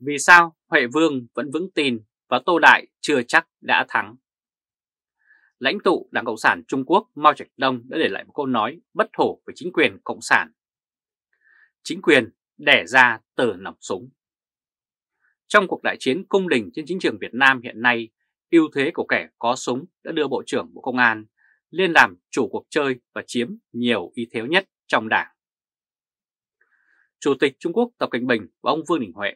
Vì sao Huệ Vương vẫn vững tin và Tô Đại chưa chắc đã thắng? Lãnh tụ Đảng Cộng sản Trung Quốc Mao Trạch Đông đã để lại một câu nói bất hổ về chính quyền Cộng sản. Chính quyền đẻ ra từ nòng súng. Trong cuộc đại chiến cung đình trên chính trường Việt Nam hiện nay, ưu thế của kẻ có súng đã đưa Bộ trưởng Bộ Công an lên làm chủ cuộc chơi và chiếm nhiều ý thế nhất trong đảng. Chủ tịch Trung Quốc Tập Cảnh Bình và ông Vương Đình Huệ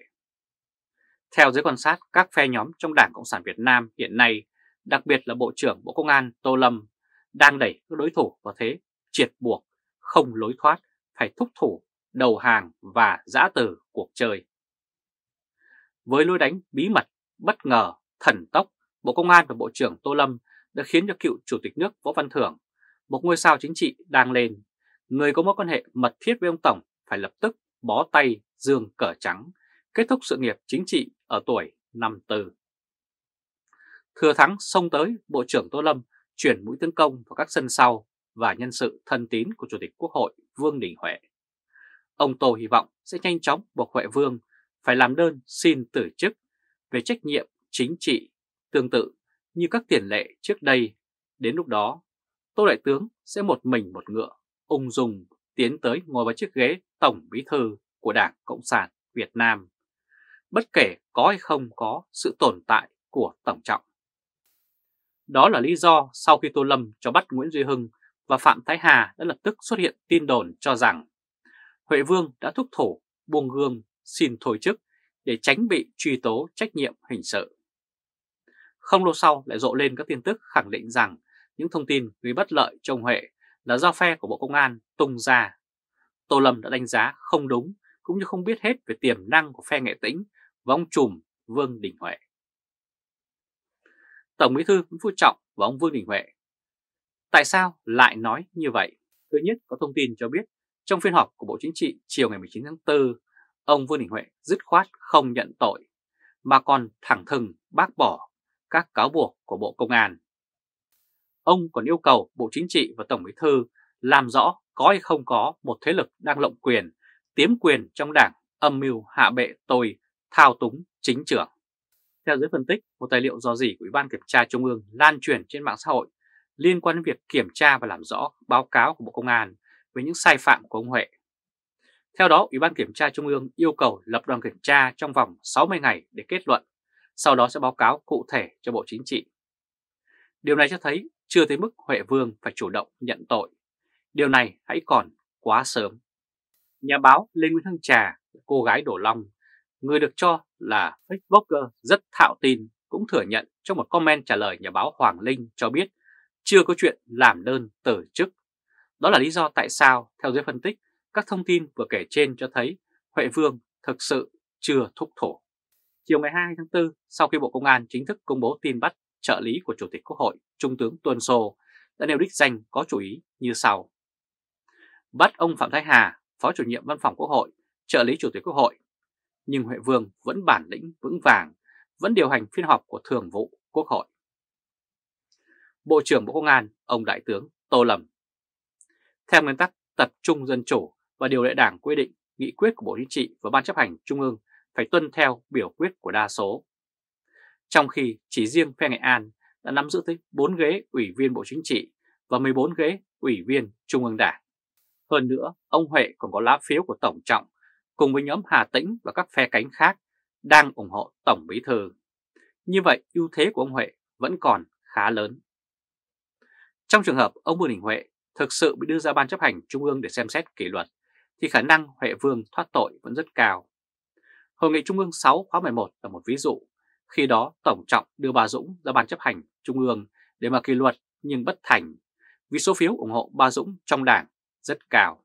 theo giới quan sát, các phe nhóm trong Đảng Cộng sản Việt Nam hiện nay, đặc biệt là Bộ trưởng Bộ Công an Tô Lâm, đang đẩy các đối thủ vào thế triệt buộc, không lối thoát, phải thúc thủ, đầu hàng và giã từ cuộc chơi. Với lối đánh bí mật, bất ngờ, thần tốc, Bộ Công an và Bộ trưởng Tô Lâm đã khiến cho cựu Chủ tịch nước Võ Văn Thưởng, một ngôi sao chính trị đang lên, người có mối quan hệ mật thiết với ông Tổng phải lập tức bó tay dương cờ trắng, kết thúc sự nghiệp chính trị ở tuổi 54. Thừa thắng xông tới, Bộ trưởng Tô Lâm chuyển mũi tấn công vào các sân sau và nhân sự thân tín của Chủ tịch Quốc hội Vương Đình Huệ. Ông Tô hy vọng sẽ nhanh chóng buộc Huệ Vương phải làm đơn xin từ chức về trách nhiệm chính trị tương tự như các tiền lệ trước đây. Đến lúc đó, Tô Đại Tướng sẽ một mình một ngựa, ung dung tiến tới ngồi vào chiếc ghế Tổng Bí Thư của Đảng Cộng sản Việt Nam, bất kể có hay không có sự tồn tại của Tổng Trọng. Đó là lý do sau khi Tô Lâm cho bắt Nguyễn Duy Hưng và Phạm Thái Hà đã lập tức xuất hiện tin đồn cho rằng Huệ Vương đã thúc thủ buông gương xin thôi chức để tránh bị truy tố trách nhiệm hình sự. Không lâu sau lại rộ lên các tin tức khẳng định rằng những thông tin gây bất lợi cho ông Huệ là do phe của Bộ Công an tung ra. Tô Lâm đã đánh giá không đúng cũng như không biết hết về tiềm năng của phe nghệ tĩnh và ông trùm Vương Đình Huệ. Tổng Bí thư Nguyễn Phú Trọng và ông Vương Đình Huệ. Tại sao lại nói như vậy? Thứ nhất có thông tin cho biết trong phiên họp của Bộ Chính trị chiều ngày 19 tháng 4, ông Vương Đình Huệ dứt khoát không nhận tội, mà còn thẳng thừng bác bỏ các cáo buộc của Bộ Công an. Ông còn yêu cầu Bộ Chính trị và Tổng Bí thư làm rõ có hay không có một thế lực đang lộng quyền, tiếm quyền trong đảng âm mưu hạ bệ tôi, thao túng chính trưởng. Theo giới phân tích, một tài liệu do gì của Ủy ban Kiểm tra Trung ương lan truyền trên mạng xã hội liên quan đến việc kiểm tra và làm rõ báo cáo của Bộ Công an về những sai phạm của ông Huệ. Theo đó, Ủy ban Kiểm tra Trung ương yêu cầu lập đoàn kiểm tra trong vòng 60 ngày để kết luận, sau đó sẽ báo cáo cụ thể cho Bộ Chính trị. Điều này cho thấy chưa tới mức Huệ Vương phải chủ động nhận tội. Điều này hãy còn quá sớm. Nhà báo Lê Nguyễn Hưng Trà, cô gái Đổ Long, người được cho là Facebooker rất thạo tin, cũng thừa nhận trong một comment trả lời nhà báo Hoàng Linh cho biết chưa có chuyện làm đơn từ chức. Đó là lý do tại sao, theo giới phân tích, các thông tin vừa kể trên cho thấy Huệ Vương thực sự chưa thúc thổ. Chiều ngày 2 tháng 4, sau khi Bộ Công an chính thức công bố tin bắt trợ lý của Chủ tịch Quốc hội Trung tướng Tuân Sô đã nêu đích danh có chủ ý như sau. Bắt ông Phạm Thái Hà, Phó chủ nhiệm Văn phòng Quốc hội, trợ lý Chủ tịch Quốc hội. Nhưng Huệ Vương vẫn bản lĩnh vững vàng, vẫn điều hành phiên họp của Thường vụ Quốc hội. Bộ trưởng Bộ Công an, ông Đại tướng Tô Lâm. Theo nguyên tắc tập trung dân chủ và điều lệ đảng quy định, nghị quyết của Bộ Chính trị và Ban chấp hành Trung ương phải tuân theo biểu quyết của đa số. Trong khi chỉ riêng phe Nghệ An đã nắm giữ tới 4 ghế ủy viên Bộ Chính trị và 14 ghế ủy viên Trung ương Đảng. Hơn nữa, ông Huệ còn có lá phiếu của Tổng Trọng cùng với nhóm Hà Tĩnh và các phe cánh khác đang ủng hộ Tổng Bí Thư. Như vậy, ưu thế của ông Huệ vẫn còn khá lớn. Trong trường hợp ông Vương Đình Huệ thực sự bị đưa ra Ban chấp hành Trung ương để xem xét kỷ luật, thì khả năng Huệ Vương thoát tội vẫn rất cao. Hội nghị Trung ương 6 khóa 11 là một ví dụ. Khi đó Tổng Trọng đưa bà Dũng ra Ban chấp hành Trung ương để mà kỷ luật nhưng bất thành vì số phiếu ủng hộ bà Dũng trong đảng rất cao.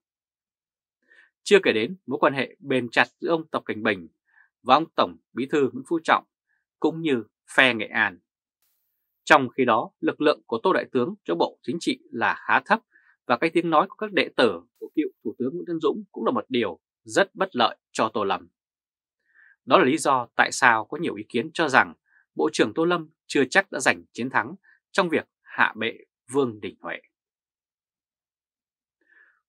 Chưa kể đến mối quan hệ bền chặt giữa ông Tập Cảnh Bình và ông Tổng Bí thư Nguyễn Phú Trọng cũng như phe Nghệ An. Trong khi đó, lực lượng của Tô Đại Tướng cho Bộ Chính trị là khá thấp và cái tiếng nói của các đệ tử của cựu Thủ tướng Nguyễn Tân Dũng cũng là một điều rất bất lợi cho Tô Lâm. Đó là lý do tại sao có nhiều ý kiến cho rằng Bộ trưởng Tô Lâm chưa chắc đã giành chiến thắng trong việc hạ bệ Vương Đình Huệ.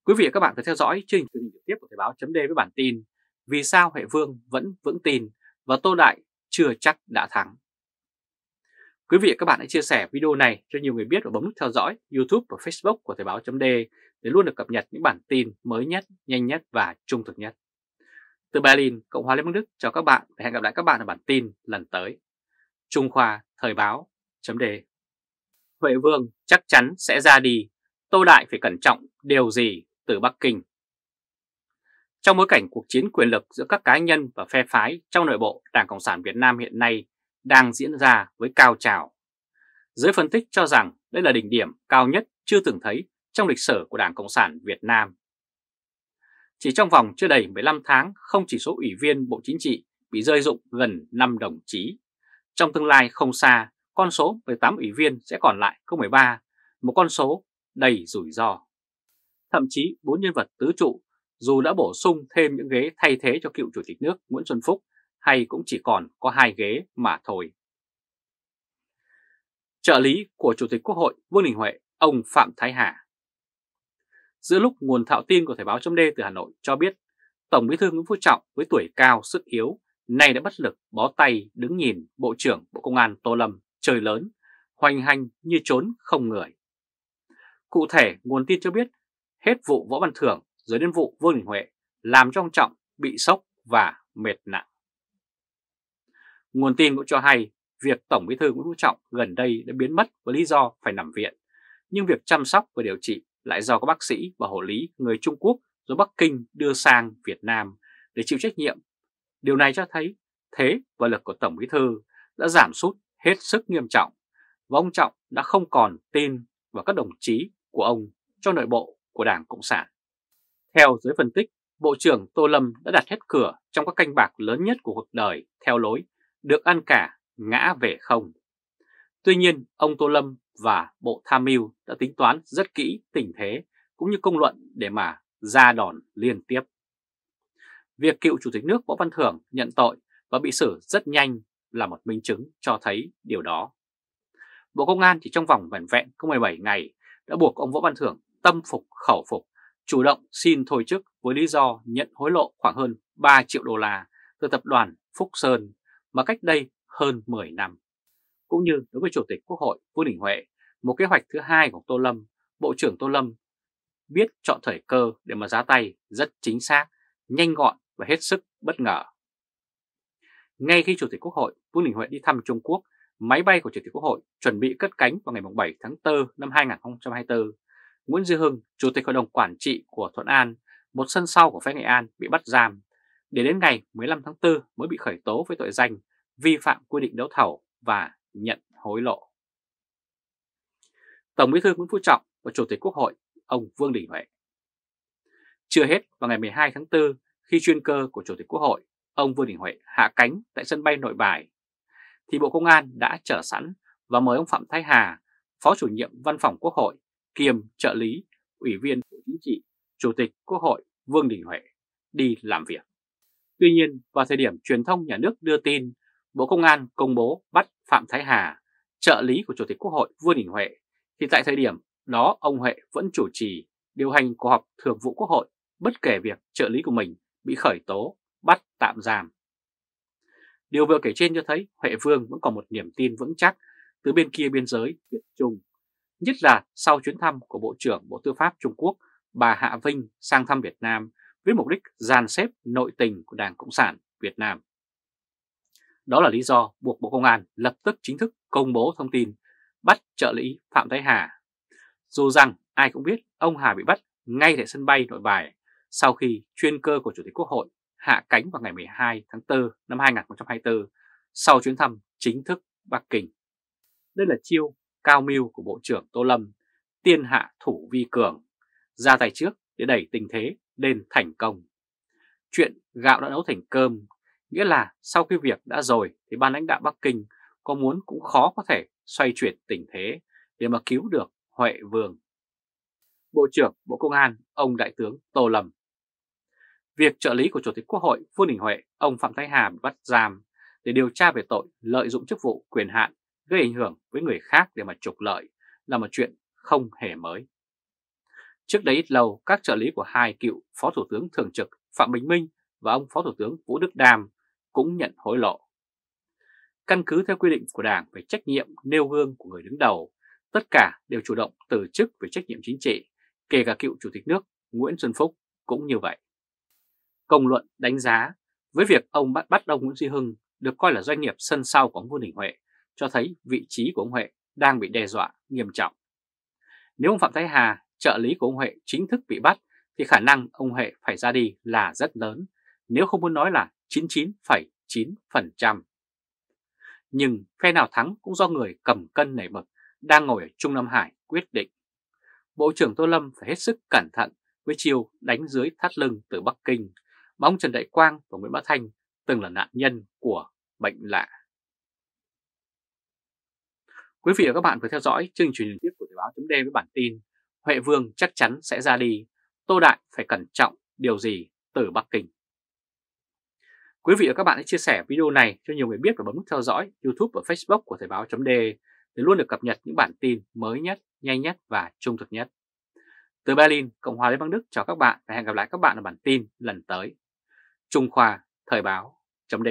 Quý vị và các bạn có theo dõi chương trình trực tiếp của Thời báo chấm với bản tin Vì sao Huệ Vương vẫn vững tin và Tô Đại chưa chắc đã thắng. Quý vị và các bạn hãy chia sẻ video này cho nhiều người biết và bấm nút theo dõi YouTube và Facebook của Thời báo chấm để luôn được cập nhật những bản tin mới nhất, nhanh nhất và trung thực nhất. Từ Berlin, Cộng hòa Liên bang Đức chào các bạn và hẹn gặp lại các bạn ở bản tin lần tới. Trung Khoa Thời báo .d Huệ Vương chắc chắn sẽ ra đi, Tô Đại phải cẩn trọng điều gì từ Bắc Kinh. Trong bối cảnh cuộc chiến quyền lực giữa các cá nhân và phe phái trong nội bộ Đảng Cộng sản Việt Nam hiện nay đang diễn ra với cao trào. Giới phân tích cho rằng đây là đỉnh điểm cao nhất chưa từng thấy trong lịch sử của Đảng Cộng sản Việt Nam. Chỉ trong vòng chưa đầy 15 tháng, không chỉ số ủy viên Bộ Chính trị bị rơi dụng gần 5 đồng chí. Trong tương lai không xa, con số 18 ủy viên sẽ còn lại có 13, một con số đầy rủi ro. Thậm chí bốn nhân vật tứ trụ dù đã bổ sung thêm những ghế thay thế cho cựu Chủ tịch nước Nguyễn Xuân Phúc hay cũng chỉ còn có hai ghế mà thôi. Trợ lý của Chủ tịch Quốc hội Vương Đình Huệ, ông Phạm Thái Hà. Giữa lúc nguồn thạo tin của Thời báo chấm từ Hà Nội cho biết Tổng bí thư Nguyễn Phú Trọng với tuổi cao, sức yếu, nay đã bất lực bó tay đứng nhìn Bộ trưởng Bộ Công an Tô Lâm trời lớn, hoành hành như trốn không người. Cụ thể, nguồn tin cho biết hết vụ Võ Văn Thưởng rồi đến vụ Vương Đình Huệ làm cho ông Trọng bị sốc và mệt nặng. Nguồn tin cũng cho hay việc Tổng bí thư Nguyễn Phú Trọng gần đây đã biến mất với lý do phải nằm viện, nhưng việc chăm sóc và điều trị lại do các bác sĩ và hộ lý người Trung Quốc do Bắc Kinh đưa sang Việt Nam để chịu trách nhiệm. Điều này cho thấy thế và lực của Tổng bí thư đã giảm sút hết sức nghiêm trọng và ông Trọng đã không còn tin vào các đồng chí của ông trong nội bộ của Đảng Cộng sản. Theo giới phân tích, Bộ trưởng Tô Lâm đã đặt hết cửa trong các canh bạc lớn nhất của cuộc đời theo lối được ăn cả, ngã về không. Tuy nhiên, ông Tô Lâm và Bộ Tham mưu đã tính toán rất kỹ tình thế cũng như công luận để mà ra đòn liên tiếp. Việc cựu Chủ tịch nước Võ Văn Thưởng nhận tội và bị xử rất nhanh là một minh chứng cho thấy điều đó. Bộ Công an chỉ trong vòng vẻn vẹn có 17 ngày đã buộc ông Võ Văn Thưởng tâm phục khẩu phục, chủ động xin thôi chức với lý do nhận hối lộ khoảng hơn 3 triệu đô la từ tập đoàn Phúc Sơn mà cách đây hơn 10 năm. Cũng như đối với Chủ tịch Quốc hội Vương Đình Huệ, một kế hoạch thứ hai của Tô Lâm, Bộ trưởng Tô Lâm biết chọn thời cơ để mà giá tay rất chính xác, nhanh gọn và hết sức bất ngờ. Ngay khi Chủ tịch Quốc hội Vương Đình Huệ đi thăm Trung Quốc, máy bay của Chủ tịch Quốc hội chuẩn bị cất cánh vào ngày 7 tháng 4 năm 2024. Nguyễn Duy Hưng, Chủ tịch Hội đồng Quản trị của Thuận An, một sân sau của phái Nghệ An bị bắt giam để đến ngày 15 tháng 4 mới bị khởi tố với tội danh vi phạm quy định đấu thầu và nhận hối lộ. Tổng bí thư Nguyễn Phú Trọng và Chủ tịch Quốc hội ông Vương Đình Huệ. Chưa hết vào ngày 12 tháng 4 khi chuyên cơ của Chủ tịch Quốc hội ông Vương Đình Huệ hạ cánh tại sân bay Nội Bài thì Bộ Công an đã trở sẵn và mời ông Phạm Thái Hà, Phó chủ nhiệm Văn phòng Quốc hội kiêm trợ lý, Ủy viên Bộ Chính trị, Chủ tịch Quốc hội Vương Đình Huệ đi làm việc. Tuy nhiên, vào thời điểm truyền thông nhà nước đưa tin, Bộ Công an công bố bắt Phạm Thái Hà, trợ lý của Chủ tịch Quốc hội Vương Đình Huệ, thì tại thời điểm đó ông Huệ vẫn chủ trì điều hành cuộc họp thường vụ Quốc hội bất kể việc trợ lý của mình bị khởi tố, bắt tạm giam. Điều vừa kể trên cho thấy Huệ Vương vẫn còn một niềm tin vững chắc từ bên kia biên giới Việt Trung, nhất là sau chuyến thăm của Bộ trưởng Bộ Tư pháp Trung Quốc, bà Hạ Vinh sang thăm Việt Nam với mục đích dàn xếp nội tình của Đảng Cộng sản Việt Nam. Đó là lý do buộc Bộ Công an lập tức chính thức công bố thông tin bắt trợ lý Phạm Thái Hà. Dù rằng ai cũng biết ông Hà bị bắt ngay tại sân bay nội bài sau khi chuyên cơ của Chủ tịch Quốc hội hạ cánh vào ngày 12 tháng 4 năm 2024 sau chuyến thăm chính thức Bắc Kinh. Đây là chiêu cao mưu của Bộ trưởng Tô Lâm, tiên hạ thủ vi cường, ra tay trước để đẩy tình thế lên thành công. Chuyện gạo đã nấu thành cơm, nghĩa là sau khi việc đã rồi thì ban lãnh đạo Bắc Kinh có muốn cũng khó có thể xoay chuyển tình thế để mà cứu được Huệ Vương. Bộ trưởng Bộ Công an, ông Đại tướng Tô Lâm. Việc trợ lý của Chủ tịch Quốc hội Vương Đình Huệ, ông Phạm Thái Hà bị bắt giam để điều tra về tội lợi dụng chức vụ quyền hạn gây ảnh hưởng với người khác để mà trục lợi là một chuyện không hề mới. Trước đây ít lâu, các trợ lý của hai cựu Phó Thủ tướng Thường trực Phạm Bình Minh và ông Phó Thủ tướng Vũ Đức Đam cũng nhận hối lộ. căn cứ theo quy định của Đảng về trách nhiệm nêu gương của người đứng đầu, tất cả đều chủ động từ chức về trách nhiệm chính trị, kể cả cựu Chủ tịch nước Nguyễn Xuân Phúc cũng như vậy. Công luận đánh giá với việc ông bắt bắt ông Nguyễn Duy Hưng được coi là doanh nghiệp sân sau của ông Vương Đình Huệ cho thấy vị trí của ông Huệ đang bị đe dọa nghiêm trọng. Nếu ông Phạm Thái Hà, trợ lý của ông Huệ chính thức bị bắt thì khả năng ông Huệ phải ra đi là rất lớn, nếu không muốn nói là 99,9%. Nhưng phe nào thắng cũng do người cầm cân nảy mực đang ngồi ở Trung Nam Hải quyết định. Bộ trưởng Tô Lâm phải hết sức cẩn thận với chiêu đánh dưới thắt lưng từ Bắc Kinh mà ông Trần Đại Quang và Nguyễn Bá Thanh từng là nạn nhân của bệnh lạ. Quý vị và các bạn vừa theo dõi chương trình tiếp của Thời báo chấm với bản tin Huệ Vương chắc chắn sẽ ra đi, Tô Đại phải cẩn trọng điều gì từ Bắc Kinh. Quý vị và các bạn hãy chia sẻ video này cho nhiều người biết và bấm nút theo dõi YouTube và Facebook của Thời báo chấm để luôn được cập nhật những bản tin mới nhất, nhanh nhất và trung thực nhất. Từ Berlin, Cộng hòa Liên bang Đức chào các bạn và hẹn gặp lại các bạn ở bản tin lần tới. Trung Khoa Thời báo chấm